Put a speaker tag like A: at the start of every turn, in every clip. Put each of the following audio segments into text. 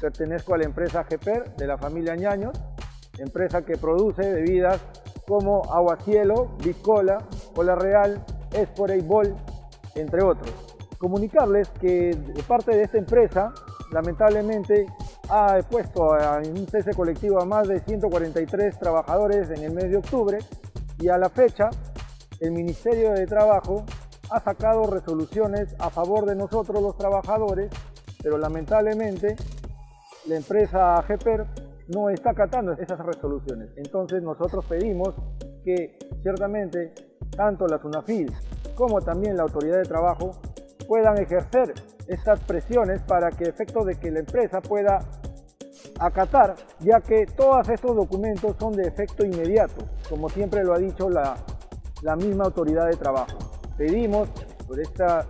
A: pertenezco a la empresa GEPER de la familia Ñaños, empresa que produce bebidas como Agua Cielo, Bicola, Cola Real, Esporay Bol, entre otros. Comunicarles que de parte de esta empresa, lamentablemente, ha puesto en un cese colectivo a más de 143 trabajadores en el mes de octubre y a la fecha el Ministerio de Trabajo ha sacado resoluciones a favor de nosotros los trabajadores, pero lamentablemente la empresa GEPER no está acatando esas resoluciones. Entonces nosotros pedimos que ciertamente tanto la SUNAFIL como también la Autoridad de Trabajo puedan ejercer estas presiones para que efecto de que la empresa pueda acatar, ya que todos estos documentos son de efecto inmediato, como siempre lo ha dicho la, la misma Autoridad de Trabajo. Pedimos por, esta,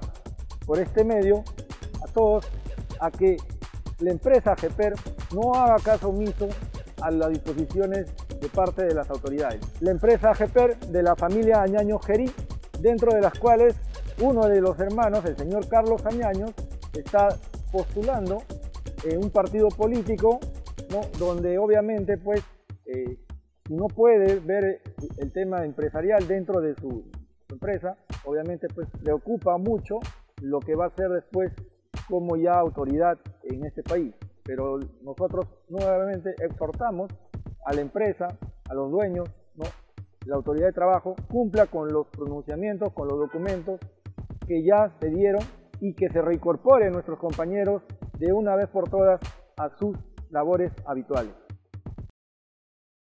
A: por este medio a todos a que la empresa GEPER no haga caso omiso a las disposiciones de parte de las autoridades. La empresa GEPER de la familia Añaño Gerí, dentro de las cuales uno de los hermanos, el señor Carlos Añaños, está postulando en un partido político donde obviamente pues eh, no puede ver el tema empresarial dentro de su, empresa, obviamente pues preocupa mucho lo que va a ser después como ya autoridad en este país. Pero nosotros nuevamente exhortamos a la empresa, a los dueños, la autoridad de trabajo, cumpla con los pronunciamientos, con los documentos que ya se dieron y que se reincorporen nuestros compañeros de una vez por todas a sus labores habituales.